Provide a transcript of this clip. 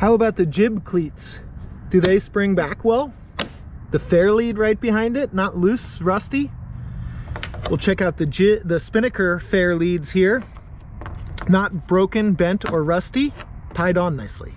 How about the jib cleats? Do they spring back well? The fairlead right behind it, not loose, rusty. We'll check out the, the Spinnaker fairleads here. Not broken, bent, or rusty, tied on nicely.